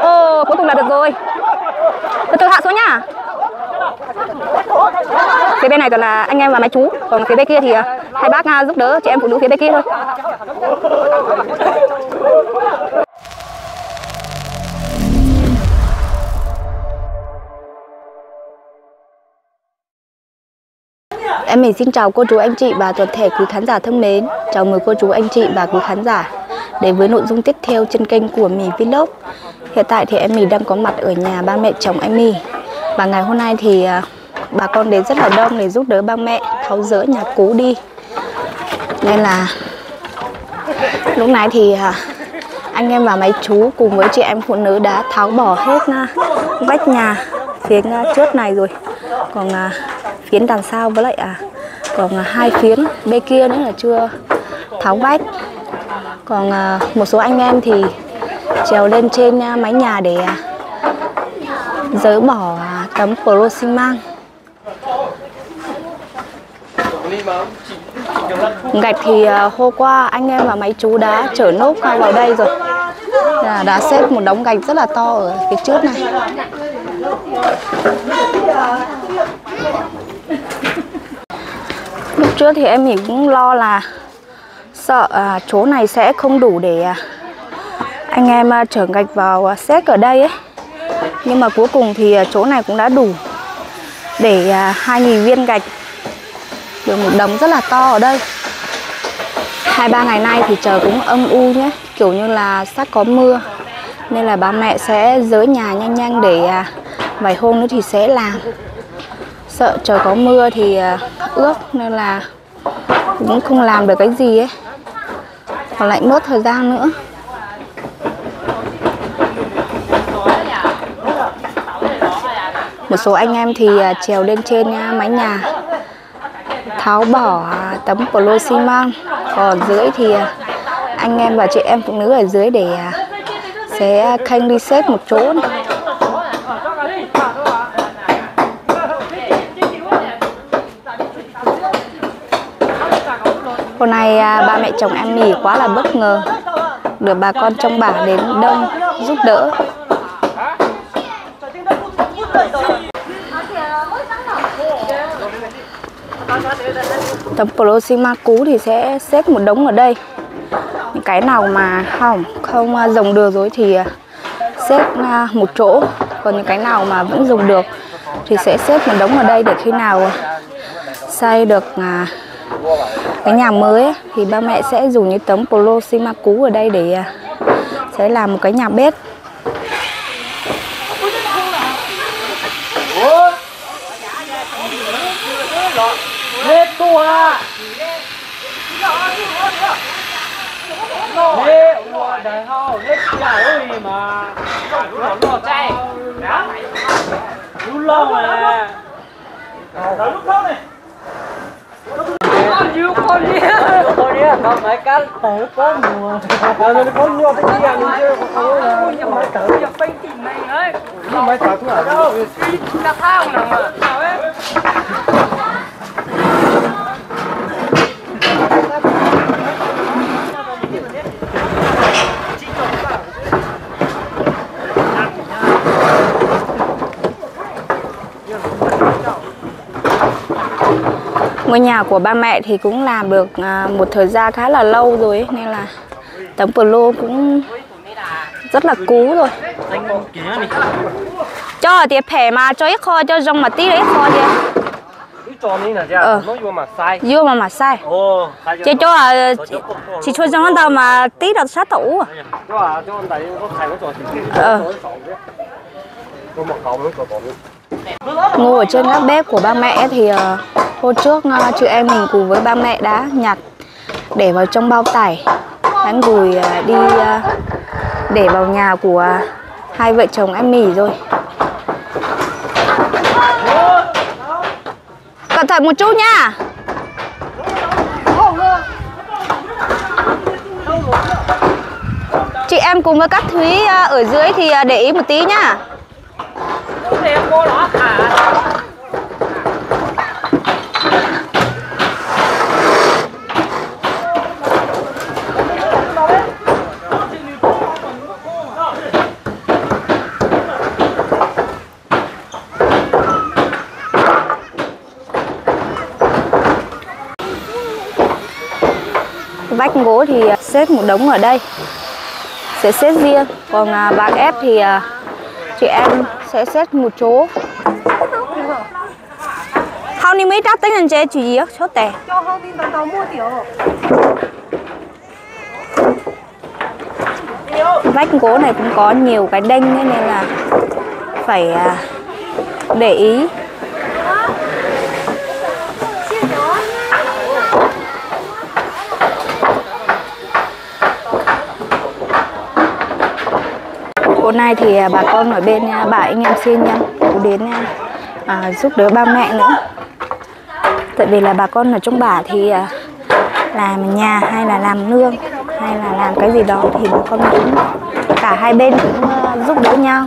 ờ cuối cùng là được rồi. Từ từ hạ xuống nhá. Phía bên này toàn là anh em và mấy chú, còn phía bên kia thì à, hai bác à, giúp đỡ chị em phụ nữ phía bên kia thôi. Em mình xin chào cô chú anh chị và toàn thể quý khán giả thân mến. Chào mừng cô chú anh chị và quý khán giả đến với nội dung tiếp theo trên kênh của mì Vlog. Hiện tại thì em mình đang có mặt ở nhà ba mẹ chồng em mì. Và ngày hôm nay thì à, bà con đến rất là đông để giúp đỡ ba mẹ tháo dỡ nhà cũ đi. Nên là lúc này thì à, anh em và mấy chú cùng với chị em phụ nữ đã tháo bỏ hết à, vách nhà phía trước này rồi. Còn phiến đằng sau với lại à còn à, hai phiến bên kia nữa là chưa tháo vách. Còn à, một số anh em thì trèo lên trên à, mái nhà để à, dỡ bỏ à, tấm pro xi măng gạch thì à, hôm qua anh em và mấy chú đã chở nốt vào đây rồi. Là đã xếp một đống gạch rất là to ở phía trước này lúc trước thì em mình cũng lo là sợ à, chỗ này sẽ không đủ để à, anh em à, chở gạch vào à, xét ở đây ấy. Nhưng mà cuối cùng thì à, chỗ này cũng đã đủ để à, 2.000 viên gạch được một đống rất là to ở đây. Hai ba ngày nay thì trời cũng âm u nhé kiểu như là sắp có mưa. Nên là ba mẹ sẽ dỡ nhà nhanh nhanh để à, vài hôm nữa thì sẽ làm sợ trời có mưa thì à, ướt nên là cũng không làm được cái gì ấy. Còn lại mất thời gian nữa. Một số anh em thì à, trèo lên trên à, mái nhà. Tháo bỏ tấm polo xi măng. Còn dưới thì anh em và chị em phụ nữ ở dưới để sẽ khanh đi xếp một chỗ. này. Hôm nay à, ba mẹ chồng em nghỉ quá là bất ngờ. Được bà con trong bản đến đông, giúp đỡ. Tấm Prosima cũ thì sẽ xếp một đống ở đây. Những cái nào mà hỏng, không à, dùng được rồi thì à, xếp một chỗ. Còn những cái nào mà vẫn dùng được thì sẽ xếp một đống ở đây để khi nào xây được cái nhà mới ấy, thì ba mẹ sẽ dùng những tấm polo xi măng cũ ở đây để sẽ làm một cái nhà bếp hết tua hết ua đại hao hết nhà ơi mà nó nó chay lúc lâu mà ยูคนเนี้ยวคนเนี้ยวทำไมกันเต๋อก้นหัวเต๋อก้นหัวไปที่ยังเจอเขาเลยยังไม่เต๋อยังไป็นจริงไหมเอ้ยยังไม่เต๋อทุกอย่างเลยจะข้าวหนังอะ ngôi nhà của ba mẹ thì cũng làm được à, một thời gian khá là lâu rồi ấy, nên là tấm lô cũng rất là cũ rồi cho thì phẻ mà cho ít kho cho rong mà tí ít kho chứ Ờ. vô mà mà sai chứ cho à, chỉ cho rong đâu mà tí được sát tủ à. Ờ. ngồi ở trên các bếp của ba mẹ thì ờ, hôm trước ờ, chị em mình cùng với ba mẹ đã nhặt để vào trong bao tải. Bán gùi ờ, đi ờ, để vào nhà của hai vợ chồng em mỉ rồi. Cẩn thận một chút nha. Chị em cùng với các thúy ở dưới thì để ý một tí nhá gỗ thì à, xếp một đống ở đây. Sẽ xếp riêng. Còn à, bạc ép thì à, chị em sẽ xếp một chỗ. Hao ni mấy đáp tính anh chế chủ gì số tè. Cho tao mua tiểu Vách gỗ này cũng có nhiều cái đinh nên là phải để ý. Hôm nay thì à, bà con ở bên à, bà anh em xin à, nha cũng đến à, à, giúp đỡ ba mẹ nữa. Tại vì là bà con ở trong bà thì à, làm nhà hay là làm nương hay là làm cái gì đó thì bà con cũng cả hai bên cũng à, giúp đỡ nhau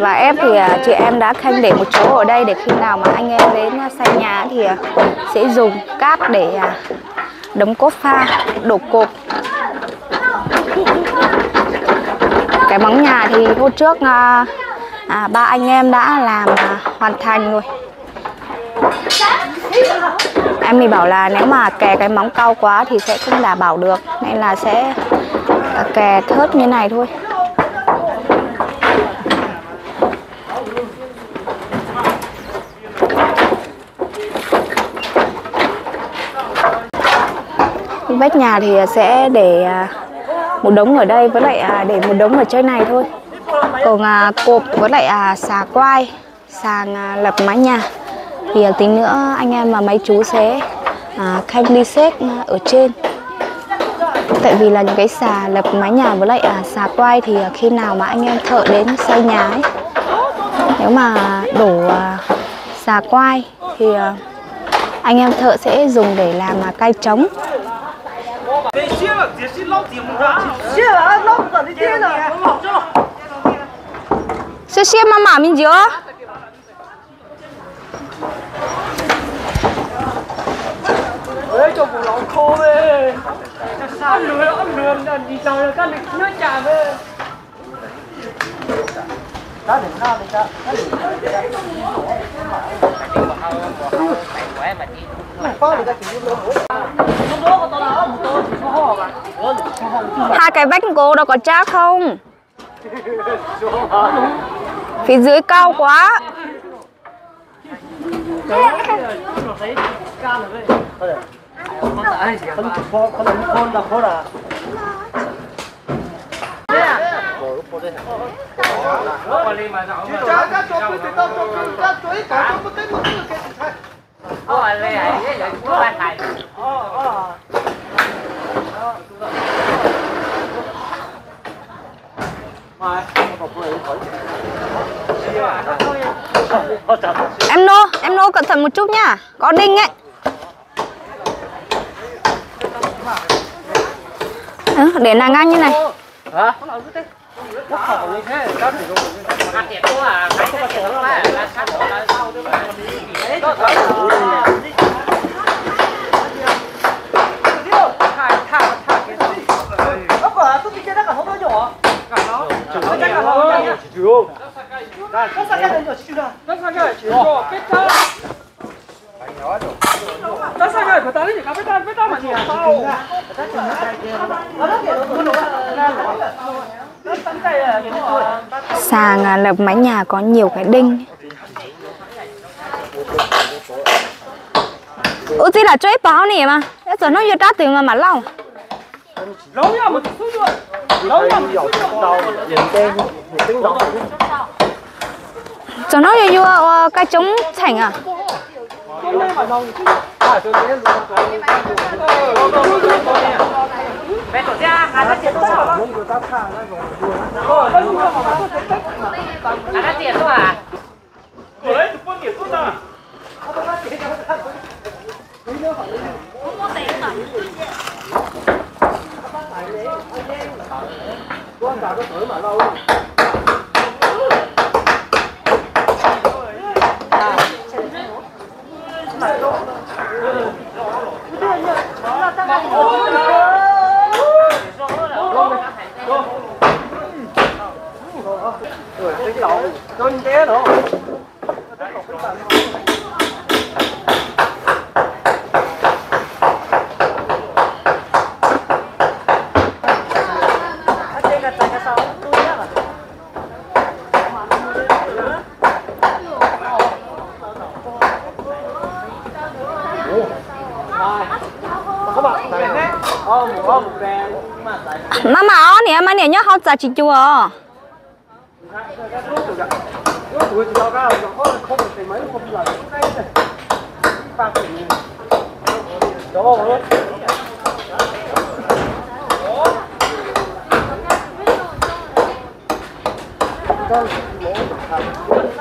và ép thì à, chị em đã khanh để một chỗ ở đây để khi nào mà anh em đến xây nhà thì à, sẽ dùng cát để à, đống cốt pha đổ cột. Cái móng nhà thì hôm trước à, à, ba anh em đã làm à, hoàn thành rồi. Em thì bảo là nếu mà kè cái móng cao quá thì sẽ không đảm bảo được nên là sẽ à, kè thớt như này thôi. Vách nhà thì sẽ để à, một đống ở đây với lại à, để một đống ở trên này thôi. Còn à, cột với lại xà quai sàng lập mái nhà. Thì tí tính nữa anh em và mấy chú sẽ à, ly đi xếp ở trên. Tại vì là những cái xà lập mái nhà với lại à, xà quai thì à, khi nào mà anh em thợ đến xây nhà ấy nếu mà đổ à, xà quai thì à, anh em thợ sẽ dùng để làm à, cây trống. 给卸了，这是老顶上。谢了老子的爹呢老郑， 谢谢妈妈mình nhớ 哎就不老抠呗按轮按轮的你找人干的那假呗咱得看那个，咱得放那个金牛头。 hai cái vách cô đó có chắc không? Phía dưới cao quá. Hãy subscribe cho kênh Ghiền Mì Gõ Để không bỏ lỡ những video hấp dẫn em nô em nô cẩn thận một chút nha có đinh ấy. Ừ, để nàng ngang như này. Nó quả tôi đi chơi nó cả không bao giờ à? Nó chắc cả không bao giờ. Nó sao cái này nhỏ chưa? nó sang cái chỉ cho cái ta nó sang cái của ta đấy cái ta cái ta mà nhiều sao Nó kiểu nó nó nó tấn tay là cái tuổi à, lập mái nhà có nhiều cái đinh. Ủa tí là chơi báo nè mà. Bây giờ nó vô trát tiền mà mà lâu lâu ya một chút rồi lâu ya một chút rồi giờ nó vô vô ờ, cái trống thành à. Hôm nay mà lâu 哎，mà mà ờ, nè mà nè nhớ không trả chị chùa you.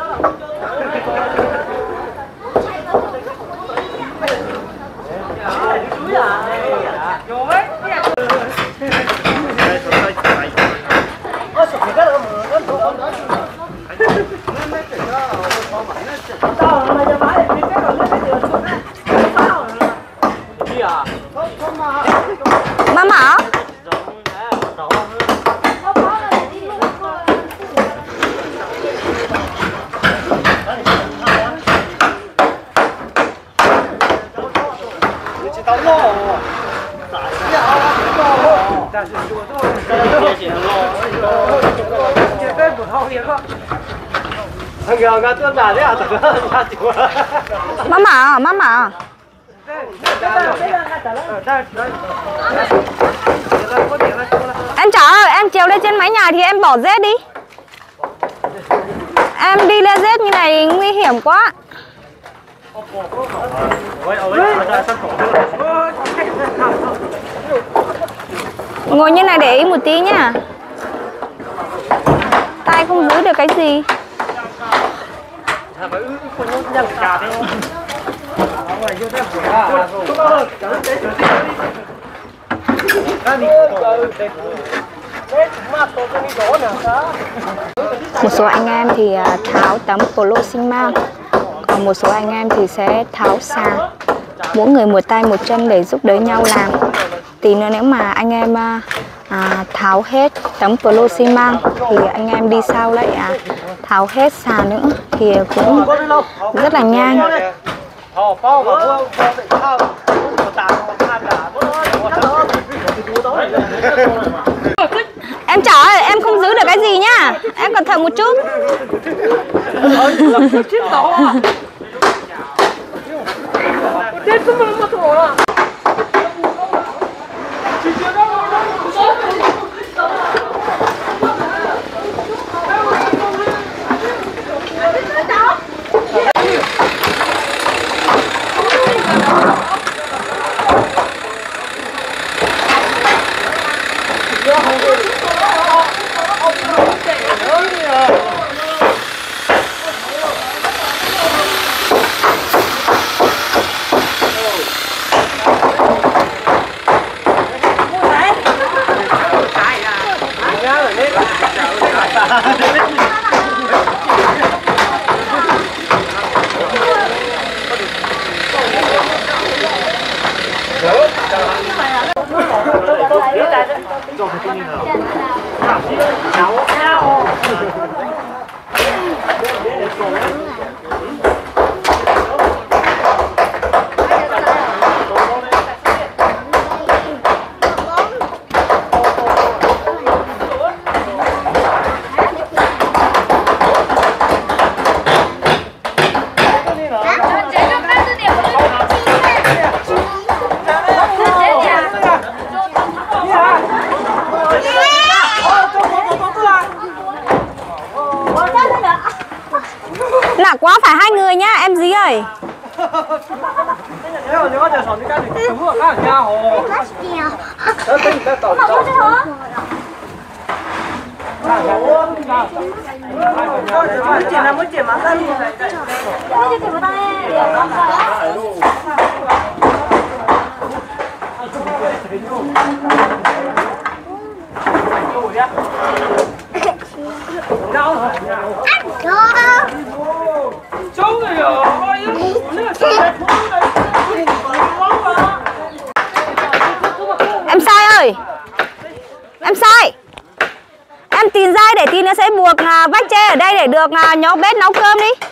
Tụi tao có có Em trả ơi, em trèo lên trên mái nhà thì em bỏ rết đi. Em đi lên rết như này nguy hiểm quá. Ngồi như này để ý một tí nhá. Tay không giữ được cái gì? Một số anh em thì à, tháo tấm polo sinh mang còn một số anh em thì sẽ tháo xà mỗi người một tay một chân để giúp đỡ nhau làm. Tí nữa nếu mà anh em à, à tháo hết tấm polo xi măng thì anh em đi sau lại à, tháo hết xà nữa thì cũng rất là nhanh. Ờ, bao mà mua bao bị thao. Một tảng một đã. Một tảng. em chở em không giữ được cái gì nhá em cẩn thận một chút 진짜어떻 게? Mới chỉ là mới chỉ mà ta đi lại. Trông rồi ơi, nó sẽ Em sai ơi Em sai Tìm dây để tí nữa sẽ buộc à, vách tre ở đây để được à, nhóm bếp nấu cơm đi.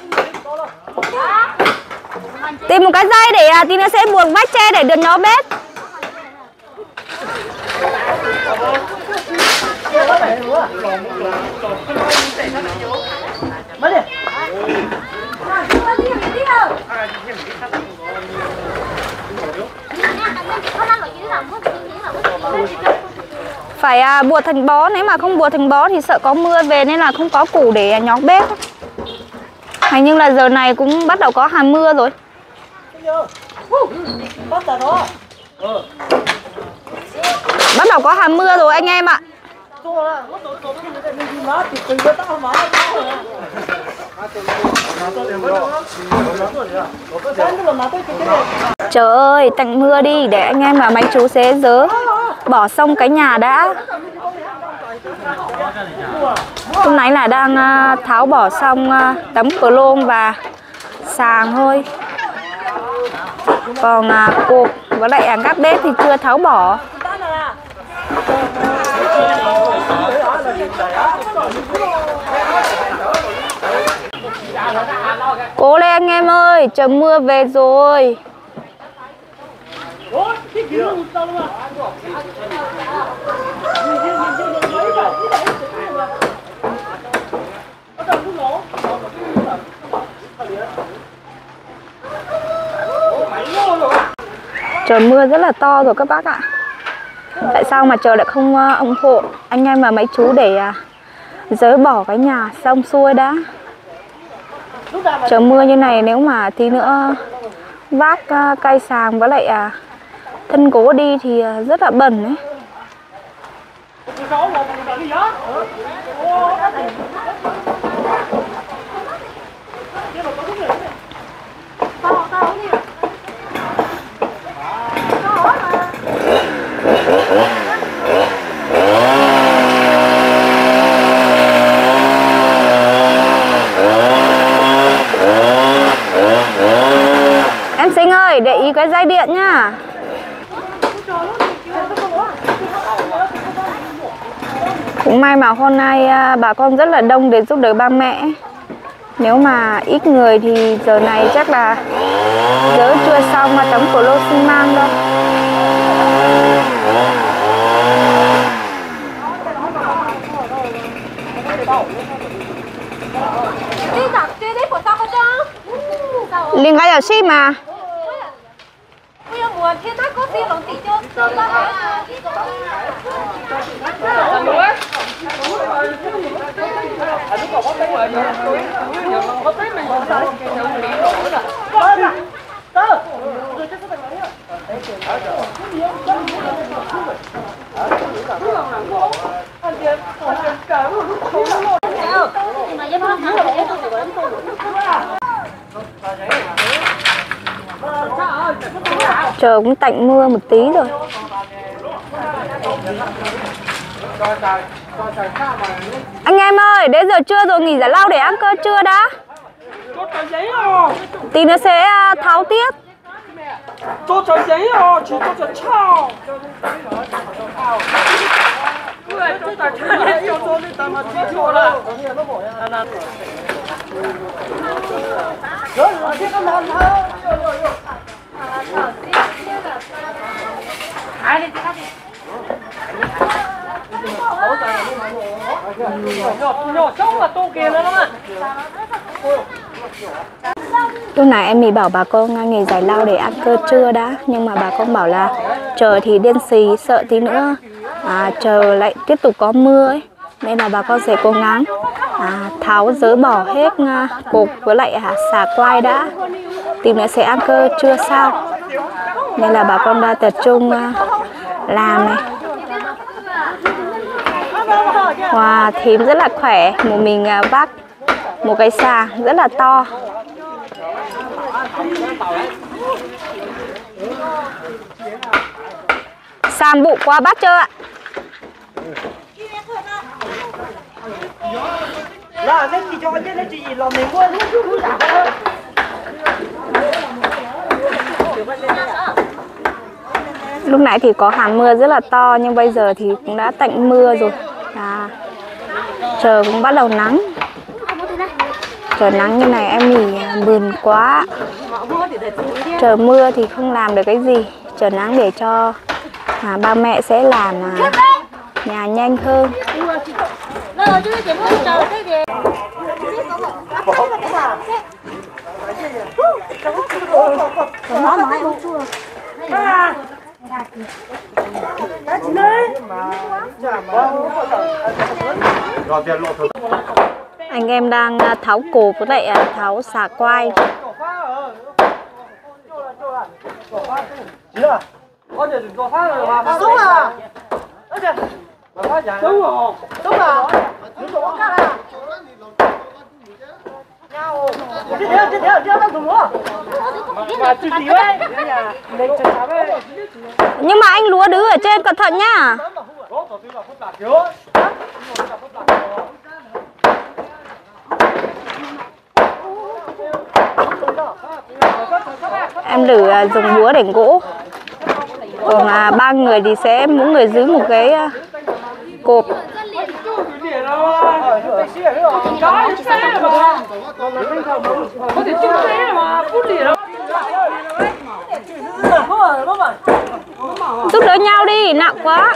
Tìm một cái dây để à, tí nữa sẽ buộc vách tre để được nhóm bếp phải à, buộc thành bó Nếu mà không buộc thành bó thì sợ có mưa về Nên là không có củ để nhóm bếp. Hình như là giờ này cũng bắt đầu có hàn mưa rồi. Bắt đầu có hàn mưa rồi anh em ạ. Trời ơi, tạnh mưa đi để anh em và mấy chú xế dớ bỏ xong cái nhà đã. Hôm nay là đang à, tháo bỏ xong à, tấm cờ lôn và sàn thôi. Còn à, cột với lại à, gác bếp thì chưa tháo bỏ. Cố lên anh em ơi, trời mưa về rồi. Trời, mưa rất là to rồi các bác ạ. Tại sao mà trời lại không ờ, ủng hộ anh em và mấy chú để à, dỡ bỏ cái nhà xong xuôi đã. Trời, mưa như này nếu mà tí nữa vác ờ, cây sàng với lại à, thân cố đi thì à, rất là bẩn ấy. Em Sinh ơi, để ý cái dây điện nhá. Cũng may mà hôm nay à, bà con rất là đông đến giúp đỡ ba mẹ. Nếu mà ít người thì giờ này chắc là dỡ chưa xong mà tấm của lô xi măng đâu. Liên cái xi mà nguồn khi có phiên lòng tỷ cho ta hả? Hãy subscribe cho kênh Ghiền Mì Gõ Để không bỏ lỡ những video hấp dẫn Trời cũng tạnh mưa một tí rồi. Anh em ơi, đến giờ trưa rồi nghỉ giải lao để ăn cơm trưa đã. Tí nữa sẽ tháo tiếp. Cho tờ giấy à Chỉ cho tờ chào Ui, cho chào Cho là Nhỏ, nhỏ trông hơn Lúc này em mới bảo bà con à, nghỉ giải lao để ăn cơm trưa đã Nhưng mà bà con bảo là chờ thì điên xì sợ tí nữa à, Chờ lại tiếp tục có mưa ấy. Nên là bà con sẽ cố gắng à, tháo dỡ bỏ hết à, với lại à, xà quai đã. Tí nữa sẽ ăn cơ trưa sau Nên là bà con đã tập trung ờ, làm này. Wow, thím rất là khỏe Một mình ờ, vác một cái xà rất là to. Sàn bụ qua bác chưa ạ? là nên chỉ cho anh nên chỉ là mình mua cứ trả Lúc nãy thì có hàng mưa rất là to nhưng bây giờ thì cũng đã tạnh mưa rồi. À, trời cũng bắt đầu nắng. Trời nắng như này em nghỉ mườn quá. Trời mưa thì không làm được cái gì. Trời nắng để cho à, ba mẹ sẽ làm à, nhà nhanh hơn. Rồi chứ chị muốn chờ cái gì? Nó nói không chua. Rồi. Anh em đang à, tháo cột với lại à, tháo xà quai. Chị à, có thể 这条这条这条怎么？mà chị chị ơi, lấy chân cháo ấy. Nhưng mà anh lúa đứng ở trên cẩn thận nhá. Có tổ tiên là phức tạp thiếu. Em thử à, dùng búa để gỗ. Còn à, ba người thì sẽ mỗi người giữ một cái à, cột. có thể không thế mà phút gì đâu không đỡ nhau đi, nặng quá.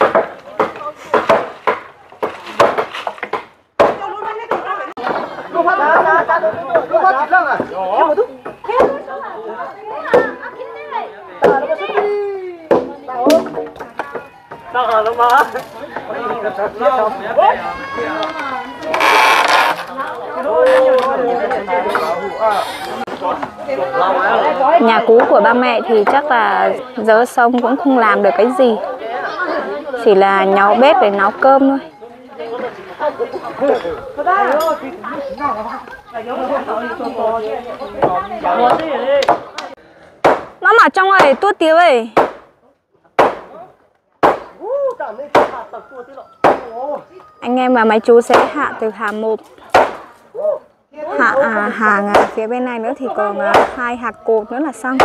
Nhà cũ của ba mẹ thì chắc là dỡ xong cũng không làm được cái gì. Chỉ là nhào bếp để nấu cơm thôi. Nó mà trong này tuốt tiêu ấy. Anh em và mấy chú sẽ hạ từ hàng một. Hạ à, hàng à, phía bên này nữa thì còn à, hai hạt cột nữa là xong.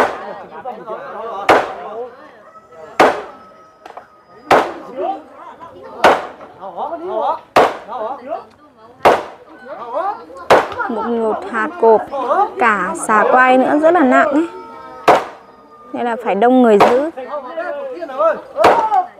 Một một hạt cột cả xà quay nữa rất là nặng ấy. Nên là phải đông người giữ.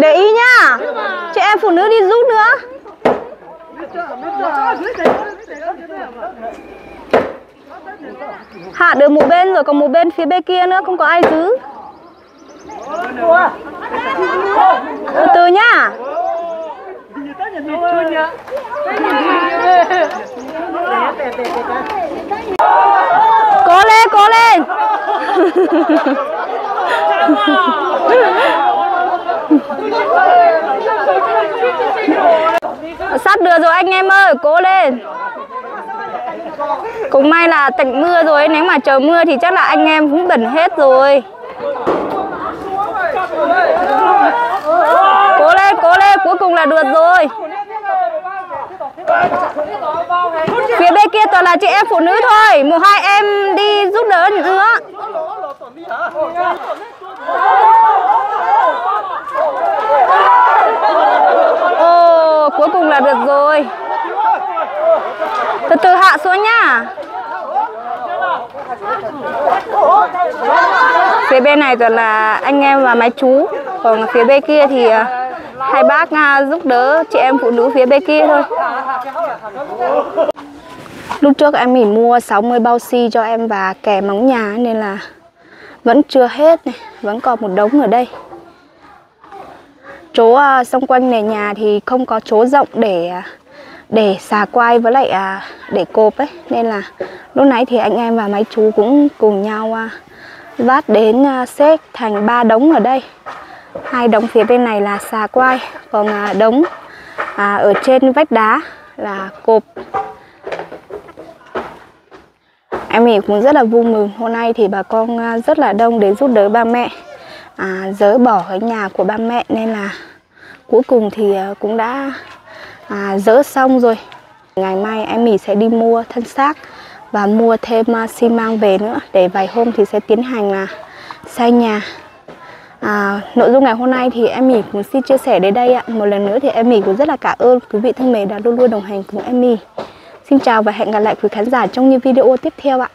để ý nhá. Chị em phụ nữ đi rút nữa. Hạ được một bên rồi, còn một bên phía bên kia nữa, không có ai giữ. Từ từ nhá. Cố lên cố lên. sắp được rồi anh em ơi, cố lên. Cũng may là tạnh mưa rồi, nếu mà trời mưa thì chắc là anh em cũng bẩn hết rồi. Cố lên cố lên, cuối cùng là được rồi. Phía bên kia toàn là chị em phụ nữ thôi, một hai em đi giúp đỡ nữa. xuống nhá. Phía bên này toàn là anh em và mấy chú. Còn phía bên kia thì à, hai bác à, giúp đỡ chị em phụ nữ phía bên kia thôi. Lúc trước em mình mua 60 bao xi cho em và kè móng nhà, nên là vẫn chưa hết này, vẫn còn một đống ở đây. Chỗ à, xung quanh nền nhà thì không có chỗ rộng để để xà quay với lại để cộp ấy. Nên là lúc nãy thì anh em và mấy chú cũng cùng nhau à, vát đến à, xếp thành ba đống ở đây. Hai đống phía bên này là xà quai còn à, đống à, ở trên vách đá là cộp. Em mình cũng rất là vui mừng. Hôm nay thì bà con rất là đông đến giúp đỡ ba mẹ à, dỡ bỏ cái nhà của ba mẹ. Nên là cuối cùng thì cũng đã à, dỡ xong rồi ngày mai em mình sẽ đi mua thân xác và mua thêm à, xi măng về nữa. Để vài hôm thì sẽ tiến hành là xây nhà. À, nội dung ngày hôm nay thì em mình cũng xin chia sẻ đến đây ạ. Một lần nữa thì em mình cũng rất là cảm ơn quý vị thân mến đã luôn luôn đồng hành cùng em mình. Xin chào và hẹn gặp lại quý khán giả trong những video tiếp theo ạ.